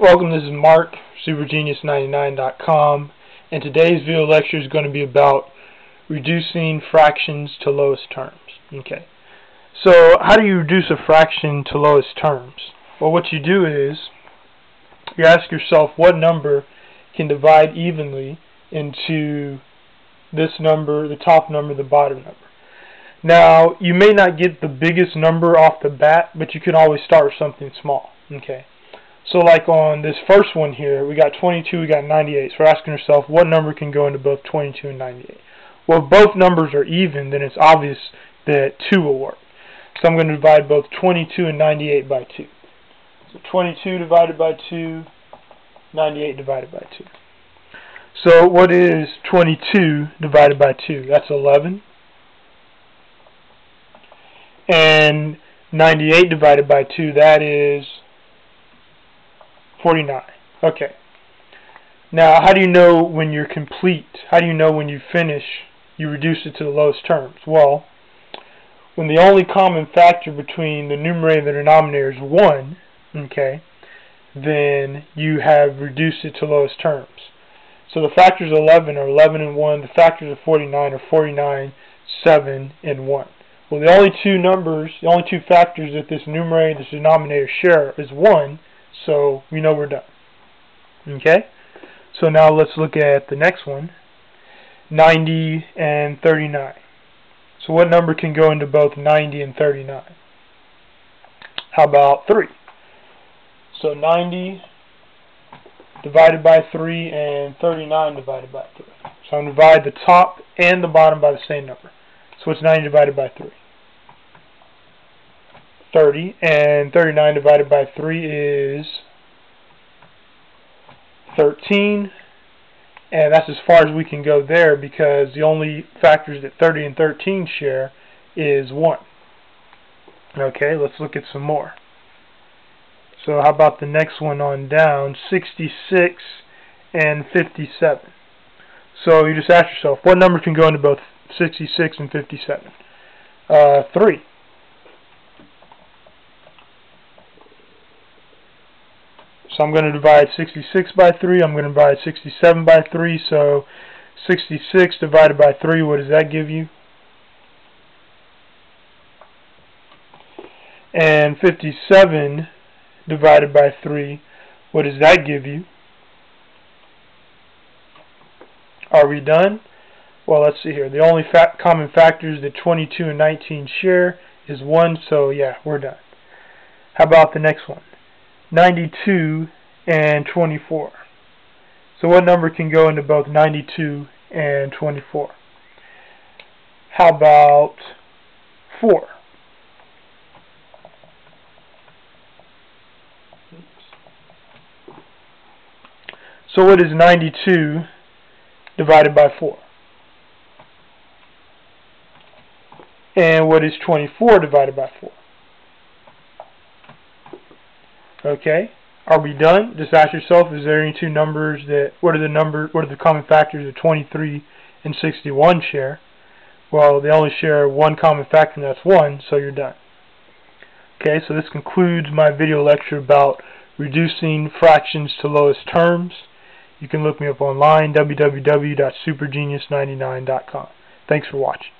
Welcome, this is Mark, SuperGenius99.com, and today's video lecture is going to be about reducing fractions to lowest terms. Okay, so how do you reduce a fraction to lowest terms? Well, what you do is you ask yourself what number can divide evenly into this number, the top number, the bottom number. Now, you may not get the biggest number off the bat, but you can always start with something small. Okay. So like on this first one here, we got 22, we got 98. So we're asking ourselves, what number can go into both 22 and 98? Well, if both numbers are even, then it's obvious that 2 will work. So I'm going to divide both 22 and 98 by 2. So 22 divided by 2, 98 divided by 2. So what is 22 divided by 2? That's 11. And 98 divided by 2, that is 49. Okay. Now, how do you know when you're complete? How do you know when you finish, you reduce it to the lowest terms? Well, when the only common factor between the numerator and the denominator is 1, okay, then you have reduced it to lowest terms. So the factors of 11 are 11 and 1. The factors of 49 are 49, 7, and 1. Well, the only two numbers, the only two factors that this numerator and this denominator share is 1, so we know we're done. Okay? So now let's look at the next one. 90 and 39. So what number can go into both 90 and 39? How about 3? So 90 divided by 3 and 39 divided by 3. So I'm going to divide the top and the bottom by the same number. So it's 90 divided by 3? 30, and 39 divided by 3 is 13, and that's as far as we can go there because the only factors that 30 and 13 share is 1. Okay, let's look at some more. So how about the next one on down, 66 and 57. So you just ask yourself, what number can go into both 66 and 57? Uh, 3. So I'm going to divide 66 by 3. I'm going to divide 67 by 3. So 66 divided by 3, what does that give you? And 57 divided by 3, what does that give you? Are we done? Well, let's see here. The only fa common factors that 22 and 19 share is 1, so yeah, we're done. How about the next one? 92 and 24. So what number can go into both 92 and 24? How about 4? So what is 92 divided by 4? And what is 24 divided by 4? Okay. Are we done? Just ask yourself, is there any two numbers that, what are the number, what are the common factors that 23 and 61 share? Well, they only share one common factor, and that's 1, so you're done. Okay, so this concludes my video lecture about reducing fractions to lowest terms. You can look me up online, www.supergenius99.com. Thanks for watching.